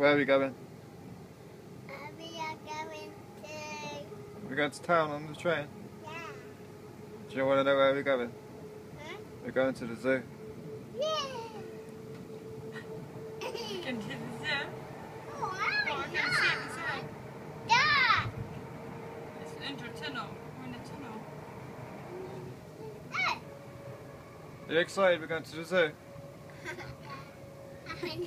Where are we going? Uh, we are going to. We're going to town on the train. Yeah. Do you want to know where we're going? Huh? We're going to the zoo. Yeah. Into the zoo. Oh, Oh, I can see the zoo. Yeah. It's into a tunnel. We're in a tunnel. Hey. Are you excited? We're going to the zoo.